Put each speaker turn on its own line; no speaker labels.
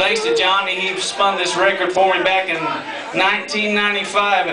Thanks to Johnny, he spun this record for me back in 1995.